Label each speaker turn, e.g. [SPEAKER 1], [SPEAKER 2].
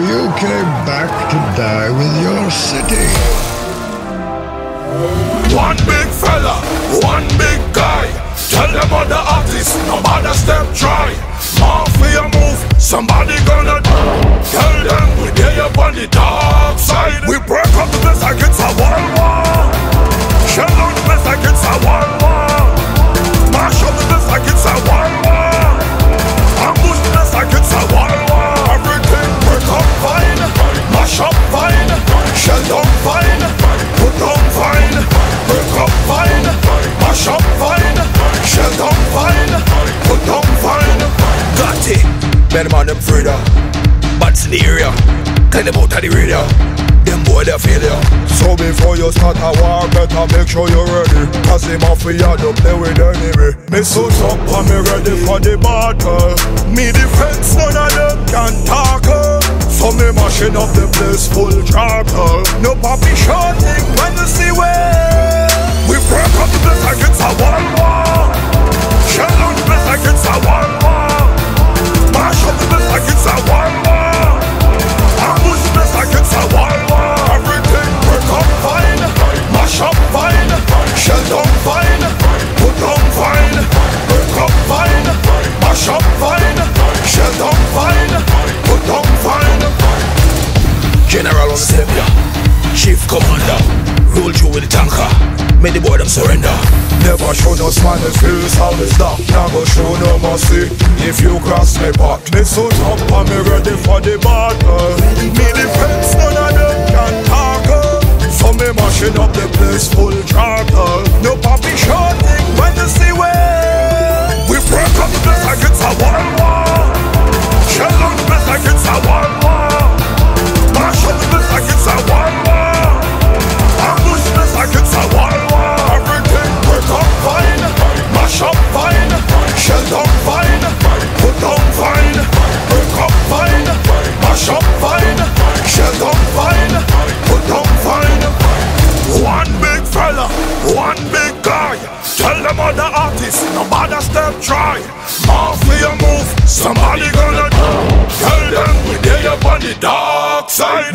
[SPEAKER 1] you came back to die with your city.
[SPEAKER 2] One big fella, one big guy. Tell them other artists, no matter step try. Mafia move, somebody gonna die. Tell them we day up on the dark side. We break up the best like it's a world war. Shell better man them Frida, bad scenario, tell them out of the radio. Them boy they failure So before you start a war Better make sure you're ready. Cause the mafia don't play with enemy. Me suit up and me ready for the battle. Me defense none of them can tackle. So me mashing up the place full throttle No poppy shorting when you see where. We break up the place like it's General on savior Chief commander Roll you with the tanker. Make the boy them surrender. Never show no smile in face Always dark. Never show no mercy. If you cross my path Me suit up and me ready for the battle. Me defense guy. Tell them other artists No matter step try. Mafia move Somebody gonna die Tell them we day up on the dark side